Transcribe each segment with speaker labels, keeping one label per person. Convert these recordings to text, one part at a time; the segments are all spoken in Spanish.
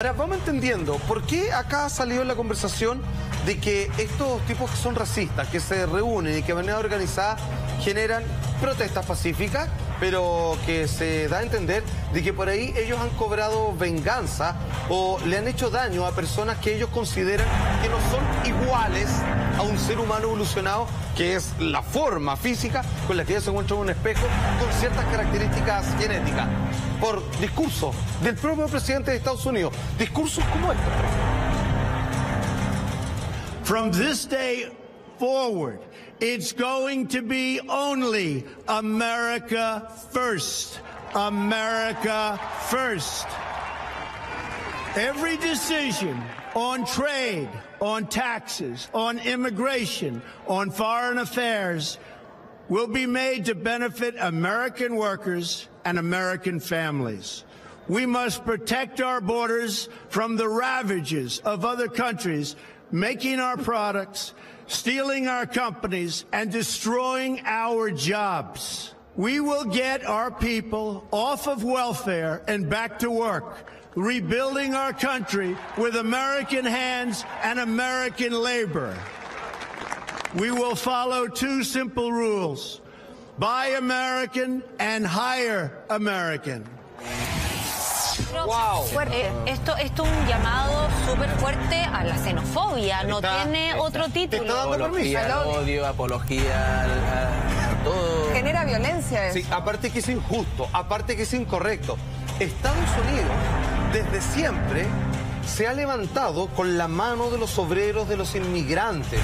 Speaker 1: Ahora vamos entendiendo por qué acá ha salido la conversación de que estos tipos que son racistas, que se reúnen y que de manera organizada generan protestas pacíficas, pero que se da a entender de que por ahí ellos han cobrado venganza o le han hecho daño a personas que ellos consideran que no son iguales a un ser humano evolucionado, que es la forma física con la que ellos se encuentran en un espejo con ciertas características genéticas. Por discurso del propio presidente de Estados Unidos, discursos como estos.
Speaker 2: From this day forward, it's going to be only America first. America first. Every decision on trade, on taxes, on immigration, on foreign affairs will be made to benefit American workers and American families. We must protect our borders from the ravages of other countries making our products, stealing our companies, and destroying our jobs. We will get our people off of welfare and back to work, rebuilding our country with American hands and American labor. We will follow two simple rules buy American and hire American.
Speaker 1: Wow.
Speaker 3: Eh, esto, esto es un llamado súper fuerte a la xenofobia, no
Speaker 1: Está-
Speaker 3: tiene
Speaker 1: está-
Speaker 3: otro
Speaker 1: te
Speaker 3: título.
Speaker 1: está dando permiso.
Speaker 4: Apología al
Speaker 5: al odio.
Speaker 4: odio, apología a, a todo.
Speaker 5: Violencia eso.
Speaker 1: Sí, aparte que es injusto, aparte que es incorrecto. Estados Unidos, desde siempre, se ha levantado con la mano de los obreros, de los inmigrantes.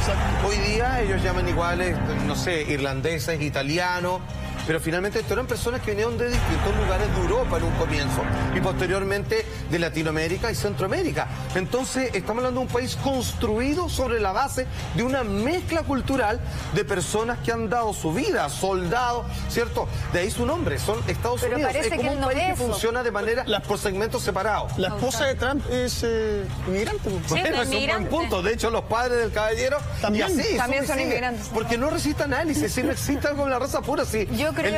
Speaker 1: Hoy día ellos llaman iguales, no sé, irlandeses, italianos, pero finalmente esto eran personas que vinieron de distintos lugares de Europa en un comienzo y posteriormente de Latinoamérica y Centroamérica. Entonces estamos hablando de un país construido sobre la base de una mezcla cultural de personas que han dado su vida, soldados, ¿cierto? De ahí su nombre, son Estados
Speaker 5: Pero
Speaker 1: Unidos.
Speaker 5: parece
Speaker 1: es como
Speaker 5: que él
Speaker 1: un
Speaker 5: no
Speaker 1: país
Speaker 5: es
Speaker 1: que funciona de manera por segmentos separados.
Speaker 6: La esposa de Trump es eh, inmigrante.
Speaker 3: Sí,
Speaker 1: Bueno,
Speaker 3: es
Speaker 1: es un buen punto. De hecho, los padres del caballero
Speaker 6: También.
Speaker 1: y así,
Speaker 5: También son inmigrantes.
Speaker 1: Porque no resiste análisis, si no existe algo en la raza pura, sí.
Speaker 5: Yo
Speaker 1: El,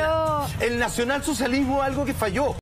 Speaker 1: el nacionalsocialismo es algo que falló.